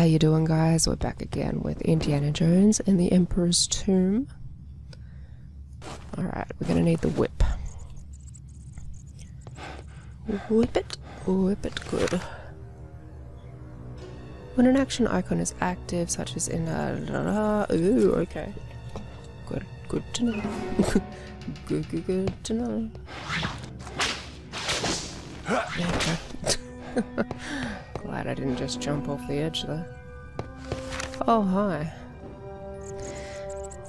How you doing guys? We're back again with Indiana Jones and the Emperor's Tomb. Alright, we're gonna need the whip. Whip it, whip it good. When an action icon is active, such as in a... Ooh, okay. Good, good to know. good, good, good to know. Glad I didn't just jump off the edge there. Oh, hi.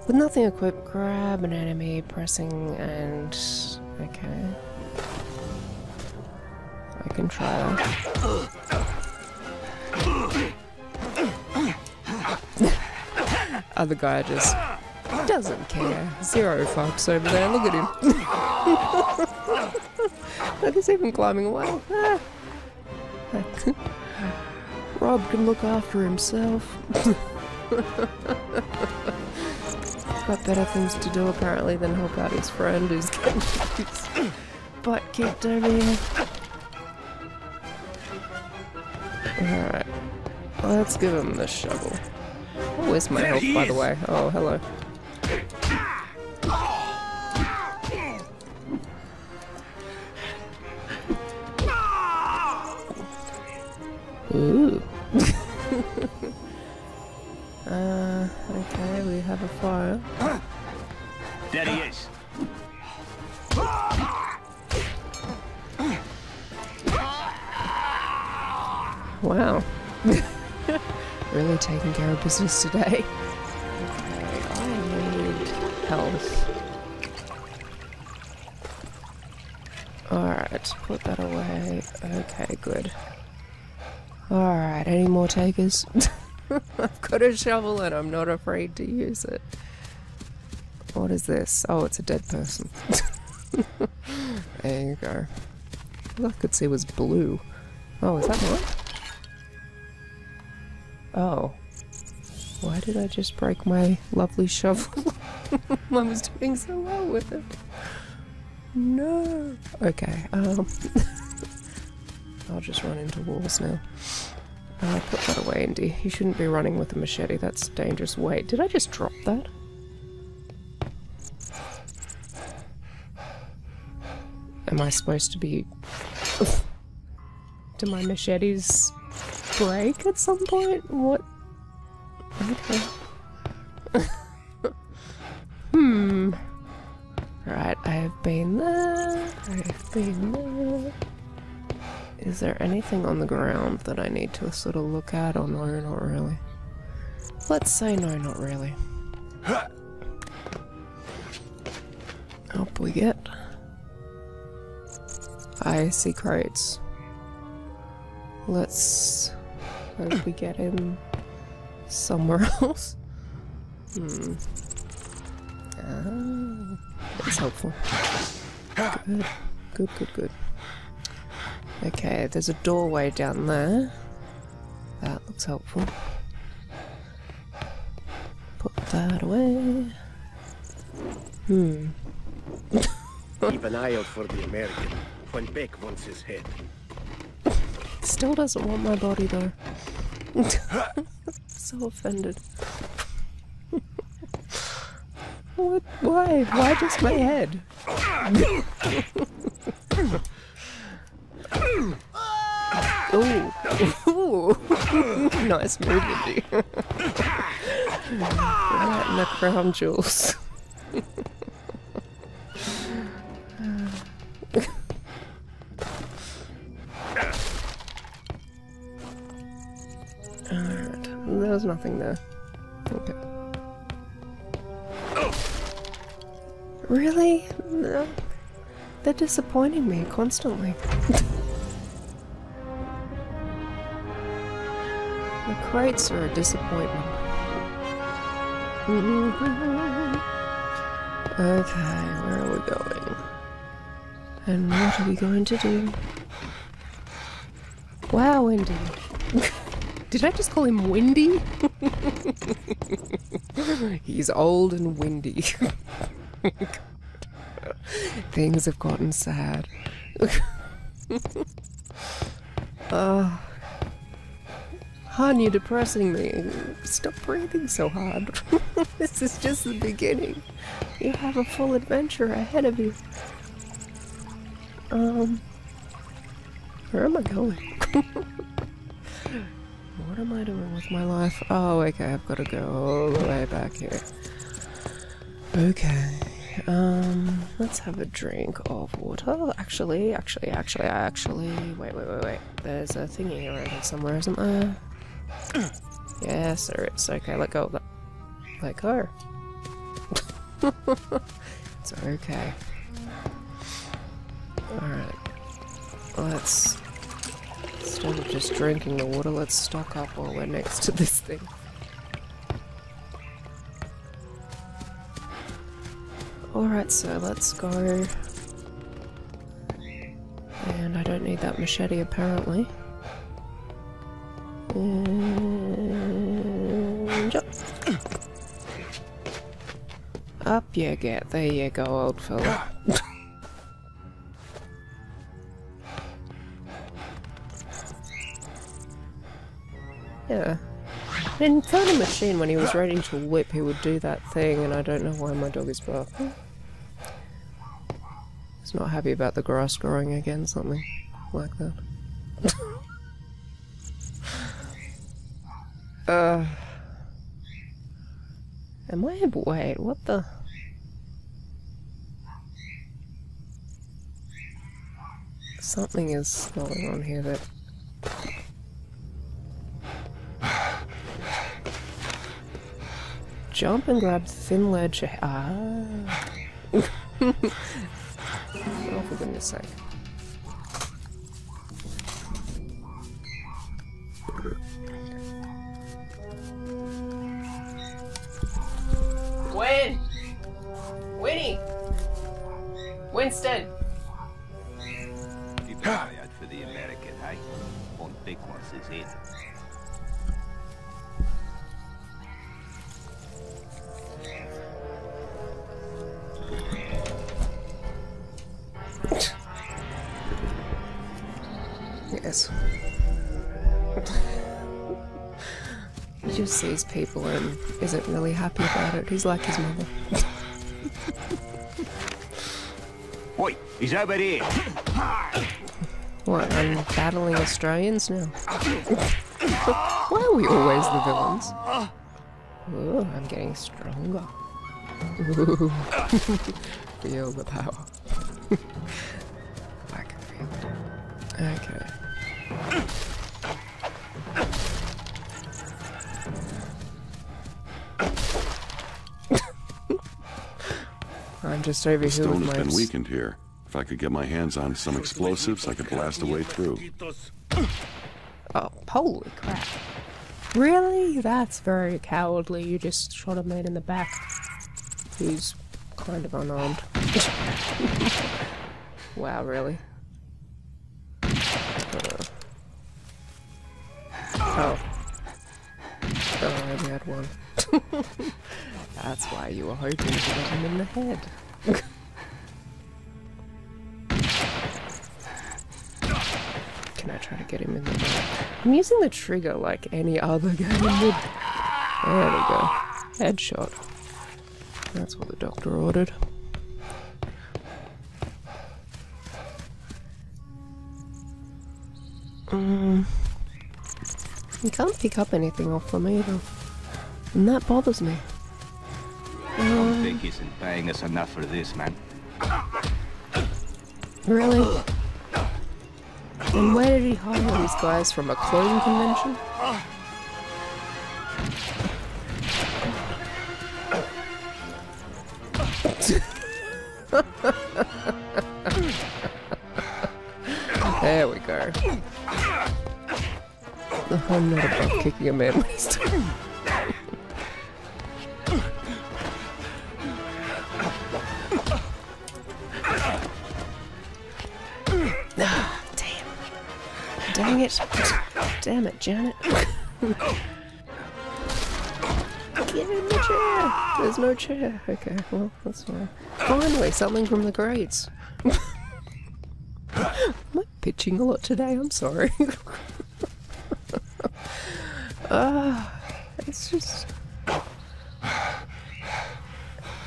With nothing equipped, grab an enemy, pressing and... Okay. I can try. Other guy just doesn't care. Zero fucks over there. Look at him. Look, he's even climbing away. Ah. Rob can look after himself. Got better things to do apparently than help out his friend who's getting his butt kicked over here. Alright. Let's give him the shovel. Oh, where's my help, by the way? Oh, hello. Ooh. Business today. Okay, I need health. Alright, put that away. Okay, good. Alright, any more takers? I've got a shovel and I'm not afraid to use it. What is this? Oh, it's a dead person. there you go. All I could see was blue. Oh, is that what? Oh. Why did I just break my lovely shovel? I was doing so well with it. No. Okay, um... I'll just run into walls now. Uh, put that away, Indy. You shouldn't be running with a machete. That's dangerous. Wait, did I just drop that? Am I supposed to be... Do my machetes break at some point? What? Okay. hmm. Right, I have been there. I have been there. Is there anything on the ground that I need to sort of look at? Or no, not really. Let's say no, not really. Up we get. I see crates. Let's hope we get him somewhere else. Hmm. Ah, that's helpful. Good. Good, good, good. Okay, there's a doorway down there. That looks helpful. Put that away. Hmm. Keep an eye out for the American Von Beck wants his head. Still doesn't want my body though. so offended. what? Why? Why just my head? Ooh. nice move, Indy. right in the crown jewels. nothing there. Okay. Really? No. They're disappointing me constantly. the crates are a disappointment. okay, where are we going? And what are we going to do? Wow, Wendy. Did I just call him Windy? He's old and windy. Things have gotten sad. uh, Han, you're depressing me. Stop breathing so hard. this is just the beginning. You have a full adventure ahead of you. Um, where am I going? what am I doing with my life? Oh, okay, I've got to go all the way back here. Okay, um, let's have a drink of water. Actually, actually, actually, I actually, wait, wait, wait, wait. There's a thingy around here somewhere, isn't there? yes, there is. Okay, let go of that. Let go. it's okay. Alright. Let's. Instead of just drinking the water, let's stock up while we're next to this thing. Alright, so let's go. And I don't need that machete apparently. And jump. Up you get. There you go, old fella. yeah. In Infernal Machine, when he was ready to whip, he would do that thing, and I don't know why my dog is barking. He's not happy about the grass growing again, something like that. uh. Am I. Wait, what the. Something is going on here that. Jump and grab thin ledge. Ah. oh, for goodness sake. Win! Winnie! Winston! Keep an eye out for the American, hey? One big one's is in. Yes. he just sees people and isn't really happy about it. He's like his mother. Oi, he's over here. What, I'm battling Australians now? Why are we always the villains? Ooh, I'm getting stronger. Feel the power. I can feel it. Okay. I'm just over The here stone has been weakened here. If I could get my hands on some explosives, I could blast a way through. Oh, holy crap. Really? That's very cowardly. You just shot a man in the back who's kind of unarmed. wow, really? Uh. Oh. Oh, I only had one. That's why you were hoping to get him in the head. Can I try to get him in the back? I'm using the trigger like any other game would. There we go. Headshot. That's what the doctor ordered. Mm. You can't pick up anything off them either. And that bothers me. Von Beck isn't paying us enough for this, man. Really? And where did he hire these guys from? A clone convention? there we go. I'm not above kicking a man damn. It. Damn it, Janet. Get in the chair. There's no chair. Okay, well, that's fine. Finally, something from the grades. Am I pitching a lot today? I'm sorry. Uh, it's just.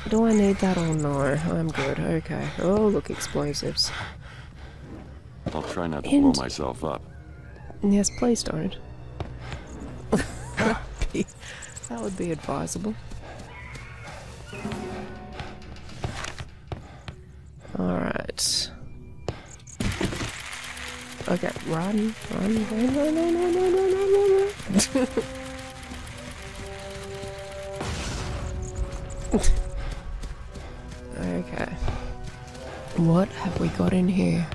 Do I need that or no? I'm good. Okay. Oh, look, explosives. I'll try not to And- blow myself up. Yes, please don't. that would be- advisable. Alright. Okay, run, run, run, run, run, run, run, run, run, run, run. okay. What have we got in here?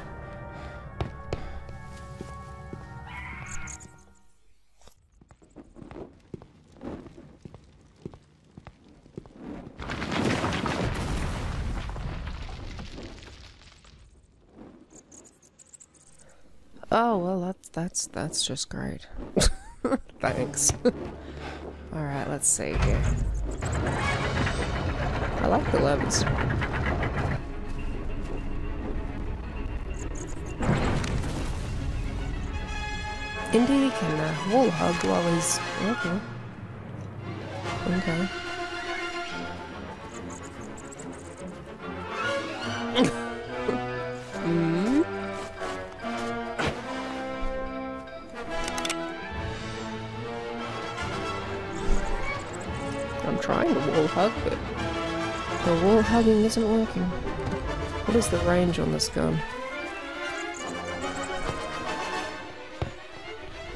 That's that's just great. Thanks. All right, let's see here. I like the levers. Indeed, he can uh, wall hug while he's okay. Okay. Hug, but the wall hugging isn't working. What is the range on this gun?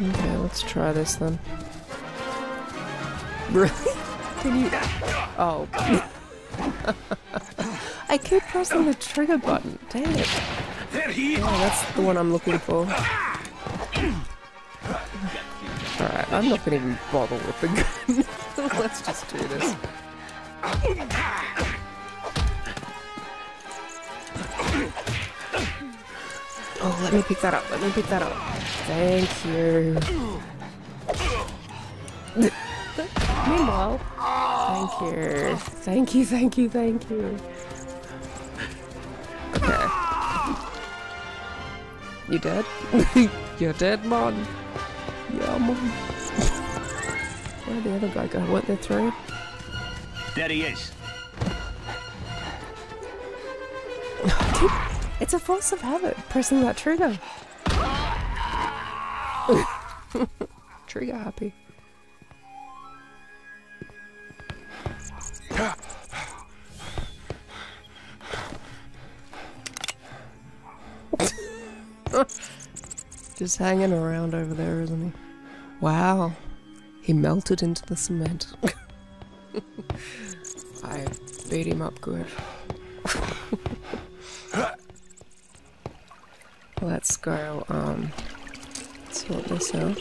Okay, let's try this then. Really? Can you? Oh. I keep pressing the trigger button. Dang it. Yeah, that's the one I'm looking for. Alright, I'm not gonna even bother with the gun. Let's just do this. Oh, let me pick that up. Let me pick that up. Thank you. Meanwhile, thank you. Thank you, thank you, thank you. Okay. You dead? You're dead, man. Yeah, man. Where'd the other guy go? Weren't there three? There he is. It's a force of habit, pressing that trigger. trigger happy. Just hanging around over there, isn't he? Wow. He melted into the cement. Beat him up good. Let's go, um, sort this out.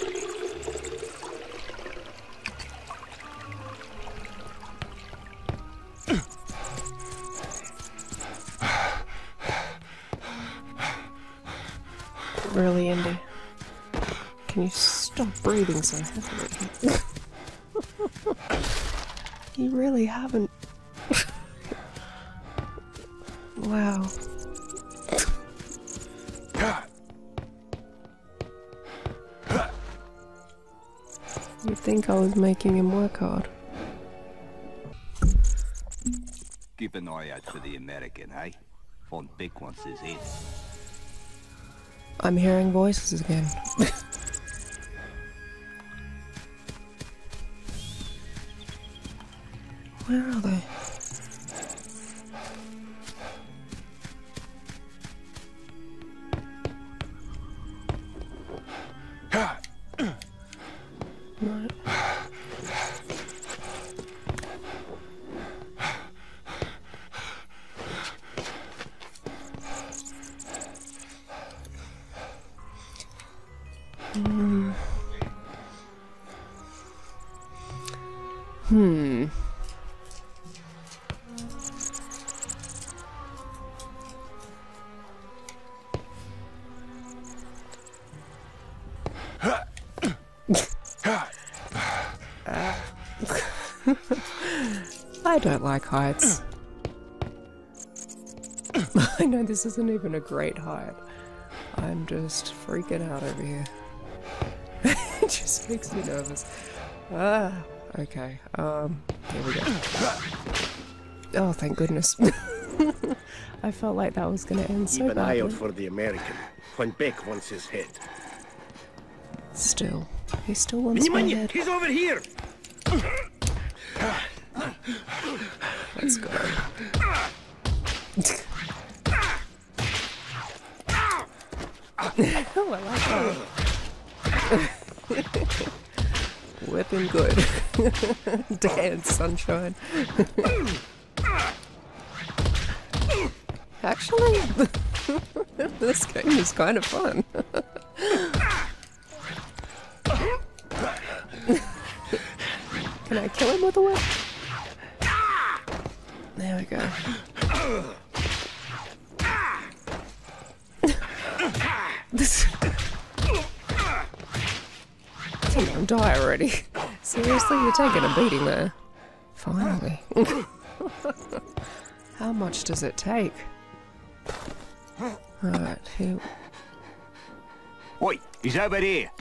Really, Indy? Can you stop breathing so heavily? you really haven't. Wow. You'd think I was making him work hard. Keep an eye out for the American, hey? Von Beck wants his head. I'm hearing voices again. Where are they? like heights. I know this isn't even a great height. I'm just freaking out over here. it just makes me nervous. Ah, okay. Um, here we go. Oh, thank goodness. I felt like that was gonna end so Keep an badly. eye out for the American Von Beck wants his head. Still, he still wants Vнимание, my head. He's over here. Let's go. oh, I like that. Whipping good. Dance, sunshine. Actually, this game is kind of fun. Can I kill him with a whip? There we go. this. Come on, die already. Seriously, you're taking a beating there. Finally. How much does it take? Alright, here. Oi, he's over here.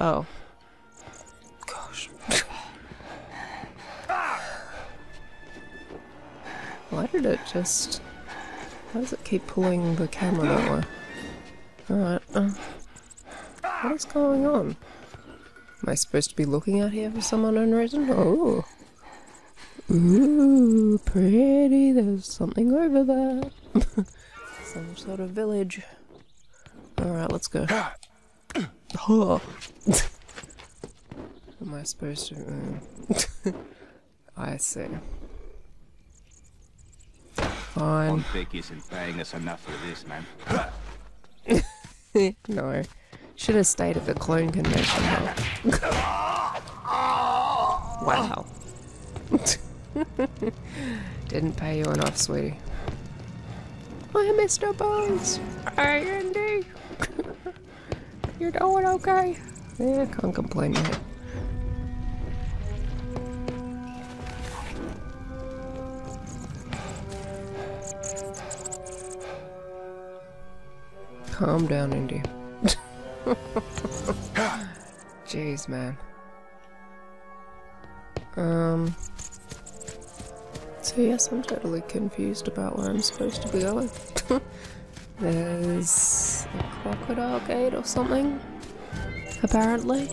Oh. Gosh. Why did it just. Why does it keep pulling the camera that way? Alright, uh, What is going on? Am I supposed to be looking out here for some unknown reason? Oh. Ooh, pretty. There's something over there. some sort of village. Alright, let's go. Oh. Am I supposed to? mm. I see. Fine. Von Beck isn't paying us enough for this, man. no. Should have stayed at the clone convention. though. wow. Didn't pay you enough, sweetie. Hi, Mr. Bones. Hey, Andy. You're doing okay? Yeah, can't complain, mate. Calm down, Indy. Jeez, man. Um. So yes, I'm totally confused about where I'm supposed to be going. There's a crocodile gate or something, apparently.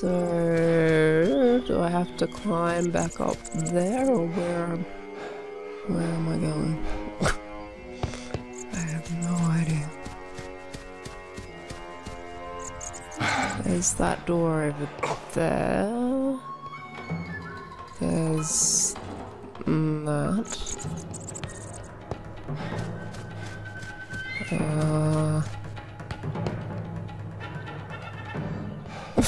So, do I have to climb back up there, or where? Where am I going? That door over there. There's that. Uh,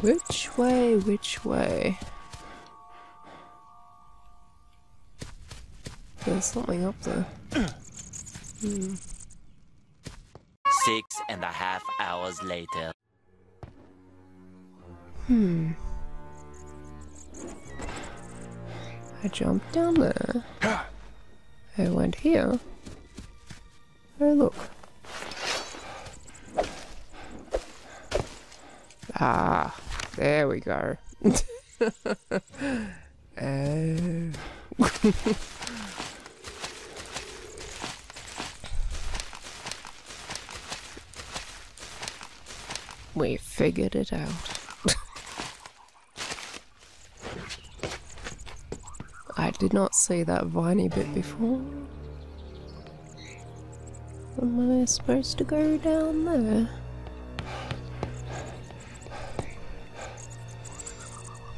which way? Which way? There's something up there. Six and a half hours later. Hmm. I jumped down there. I went here. Oh, look. Ah, there we go. oh. we figured it out. I did not see that viney bit before. Am I supposed to go down there?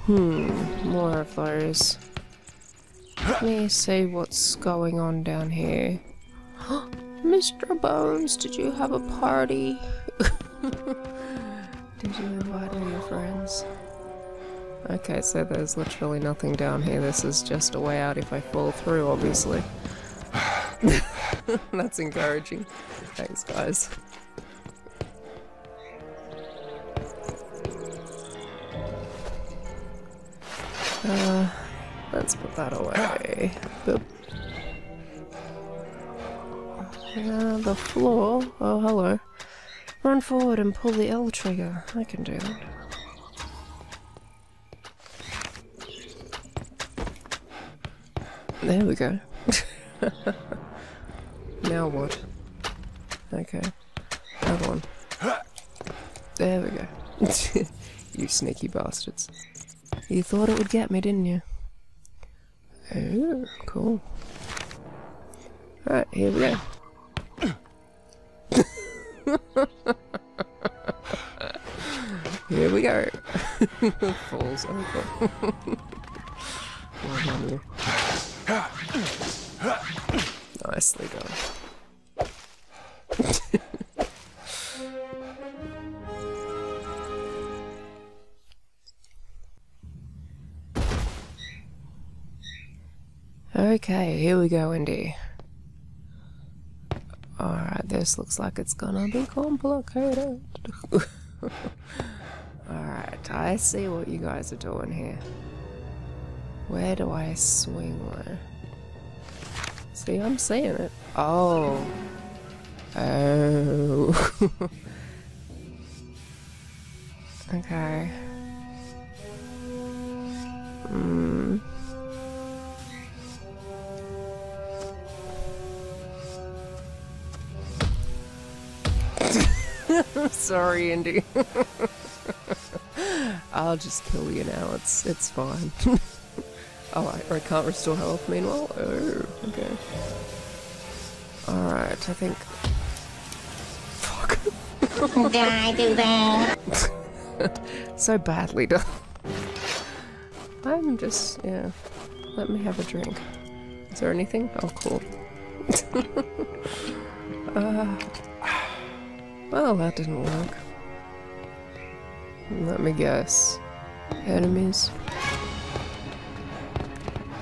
Hmm, more of those. Let me see what's going on down here. Mr. Bones, did you have a party? did you invite all your friends? Okay, so there's literally nothing down here. This is just a way out if I fall through, obviously. That's encouraging. Thanks, guys. Uh, let's put that away. Boop. Uh, the floor. Oh, hello. Run forward and pull the L trigger. I can do that. There we go. now what? Okay. Another one. There we go. you sneaky bastards. You thought it would get me, didn't you? Oh, cool. Alright, here we go. here we go. Falls over. Nicely done. okay, here we go, Indy. Alright, this looks like it's gonna be complicated. Alright, I see what you guys are doing here. Where do I swing there? See, I'm seeing it. Oh. Oh. okay. Hmm. Sorry, Indy. I'll just kill you now. It's it's fine. oh, I, I can't restore health. Meanwhile, oh, okay. All right, I think. Fuck. Did I do that? so badly done. I'm just yeah. Let me have a drink. Is there anything? Oh, cool. uh, well, that didn't work. Let me guess. Enemies.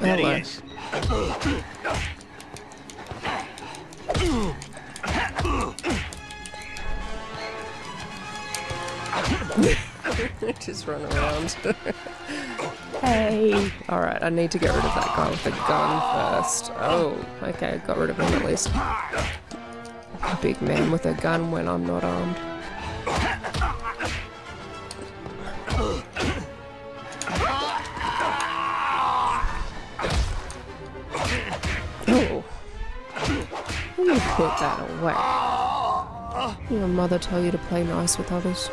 There he is. Just run around. hey! Alright, I need to get rid of that guy with the gun first. Oh, okay, got rid of him at least. Big man with a gun when I'm not armed. Oh. Put that away. Your mother tell you to play nice with others?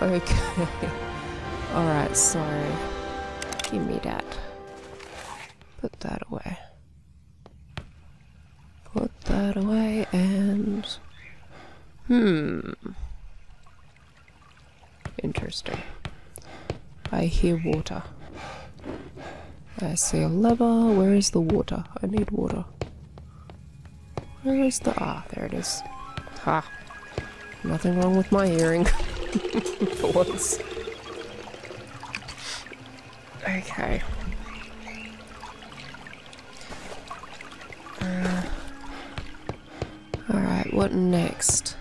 Okay. Alright, sorry. Give me that. Put that away. Put that away and. Hmm. Interesting. I hear water. I see a lever. Where is the water? I need water. Where is the. Ah, there it is. Ha. Nothing wrong with my hearing. For once. Okay. Uh, Alright, what next?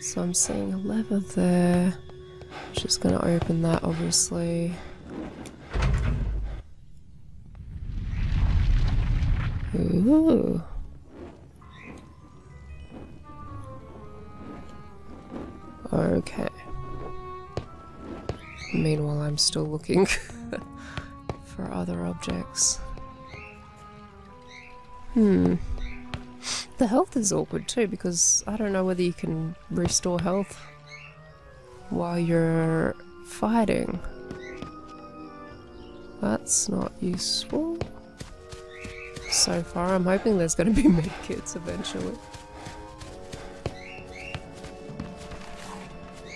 So I'm seeing a lever there. Just gonna open that, obviously. Ooh. Okay. Meanwhile, I'm still looking for other objects. Hmm. The health is awkward too because I don't know whether you can restore health while you're fighting. That's not useful. So far, I'm hoping there's going to be medkits eventually.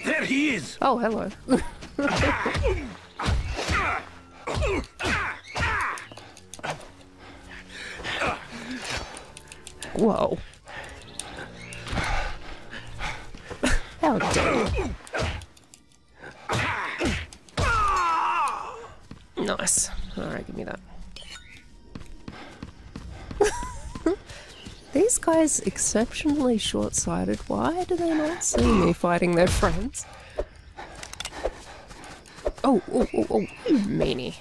There he is. Oh, hello. Whoa. How dare you. Nice. Alright, give me that. These guys exceptionally short-sighted. Why do they not see me fighting their friends? Oh, oh, oh, oh, meanie.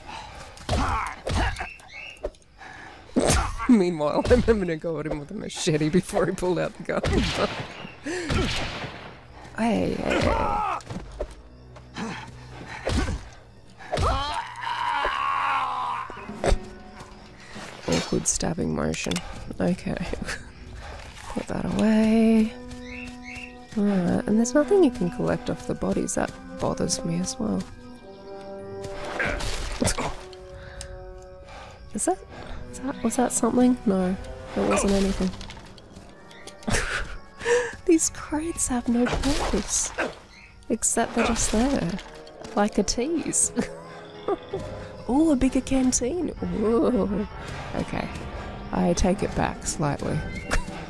Meanwhile, I'm to go at him with a machete before he pulled out the gun. Hey, hey, hey. Awkward stabbing motion. Okay. Put that away. Alright, and there's nothing you can collect off the bodies. That bothers me as well. Is that, was that something? No, it wasn't anything. These crates have no purpose. Except they're just there. Like a tease. oh, a bigger canteen. Okay. I take it back slightly.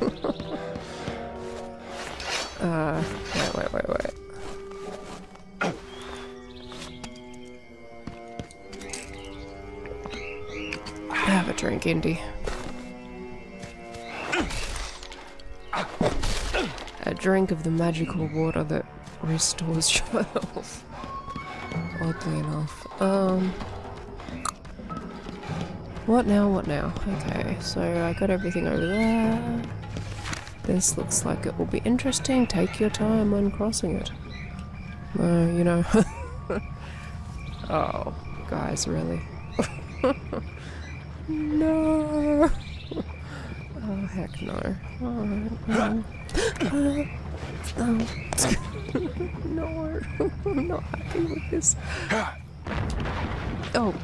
uh, wait, wait, wait, wait. Have a drink, Indy. A drink of the magical water that restores your health. Oddly enough. Um. What now? What now? Okay, so I got everything over there. This looks like it will be interesting. Take your time when crossing it. Uh, you know. oh, guys, really? No. Oh, heck no. Alright. Um, uh, um, no, I'm not happy with this. Oh,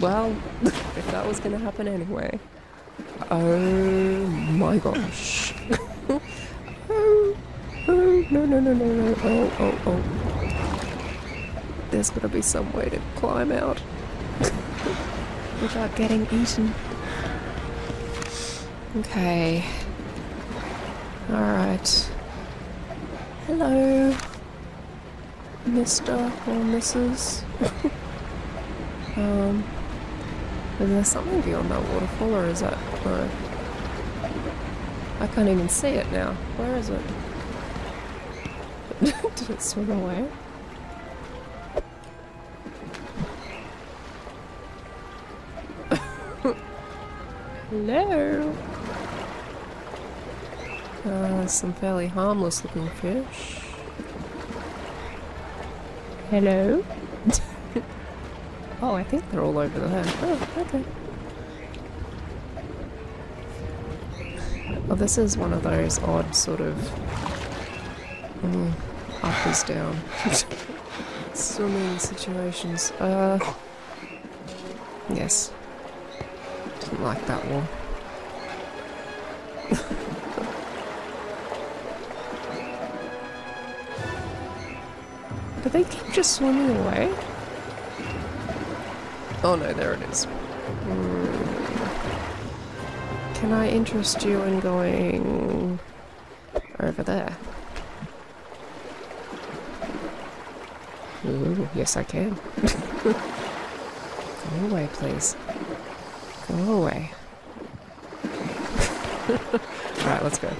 well, if that was gonna happen anyway. Oh my gosh. oh, oh, no, no, no, no, no. Oh, oh, oh. There's gotta be some way to climb out without getting eaten. Okay. Alright. Hello, Mr. or Mrs. um, is there something beyond that waterfall, or is that no? I can't even see it now. Where is it? Did it swim away? Hello. Uh, some fairly harmless looking fish. Hello? oh, I think they're all over there. Oh, okay. Oh, this is one of those odd sort of mm, up is down swimming situations. Uh, yes. Like that one. Do they keep just swimming away? Oh no, there it is. Hmm. Can I interest you in going over there? Ooh, yes I can. Go away, please. Go away. Alright, let's go.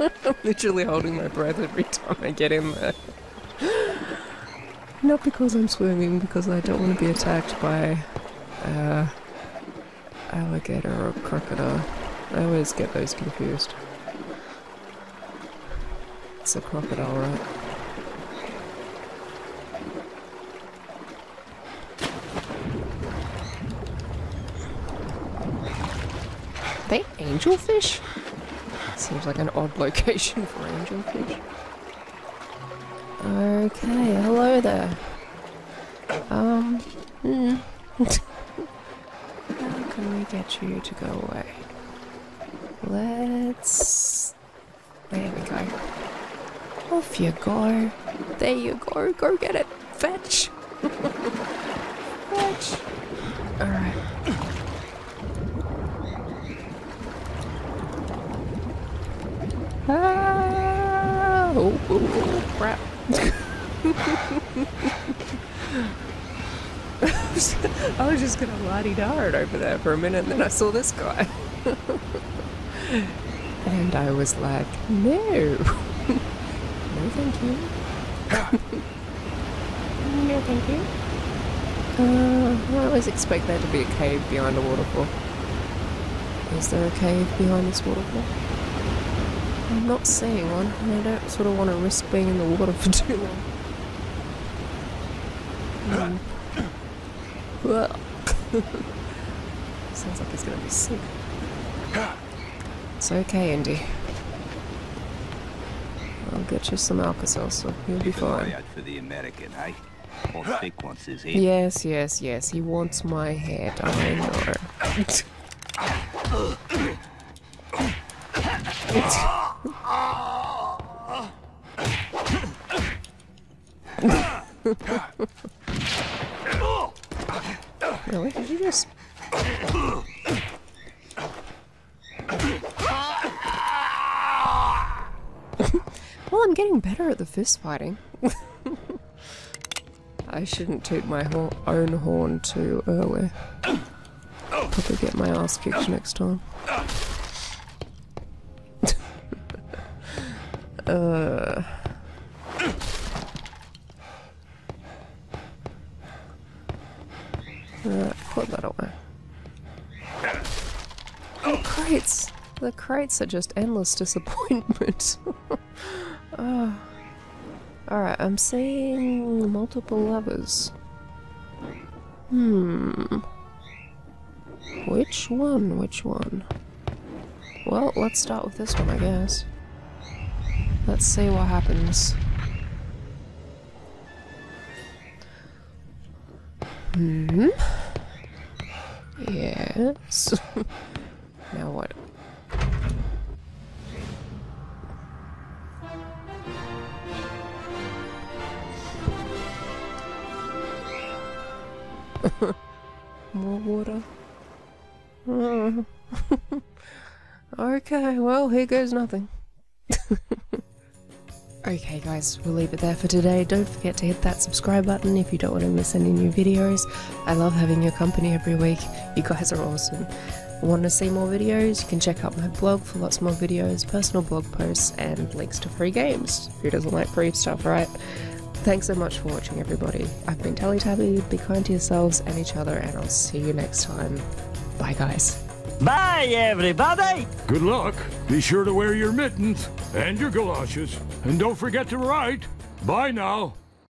I'm literally holding my breath every time I get in there. Not because I'm swimming, because I don't want to be attacked by uh, alligator or crocodile. I always get those confused. It's a crocodile, right? They angelfish? Seems like an odd location for angelfish. Okay, hello there. Um, hmm. How can we get you to go away? Let's... There we go. Off you go. There you go. Go get it. Fetch. Fetch. Alright. Ah! Oh, oh, oh, crap. I was just gonna la-di dart over there for a minute and then I saw this guy. and I was like, no. no, thank you. no, thank you. Uh, I always expect there to be a cave behind a waterfall. Is there a cave behind this waterfall? I'm not seeing one, and I don't sort of want to risk being in the water for too long. Hmm. Well, sounds like he's gonna be sick. It's okay, Indy. I'll get you some Alka-Seltzer. You'll be Keep an eye fine. out for the American, eh? Old Dick wants his head. Yes, yes, yes. He wants my head. I know. Really? Did you just? well, I'm getting better at the fist fighting. I shouldn't toot my ho- own horn too early. Probably get my ass kicked next time. uh. Right, put that away. Oh, crates! Crates are just endless disappointment. oh. Alright, I'm seeing multiple levers. Hmm. Which one? Which one? Well, let's start with this one, I guess. Let's see what happens. Hmm. Yes. water. Okay, well, here goes nothing. okay, guys, we'll leave it there for today. Don't forget to hit that subscribe button if you don't want to miss any new videos. I love having your company every week. You guys are awesome. Want to see more videos? You can check out my blog for lots more videos, personal blog posts, and links to free games. Who doesn't like free stuff, right? Thanks so much for watching, everybody. I've been TellyTabby. Be kind to yourselves and each other, and I'll see you next time. Bye, guys. Bye, everybody! Good luck. Be sure to wear your mittens and your galoshes. And don't forget to write. Bye now.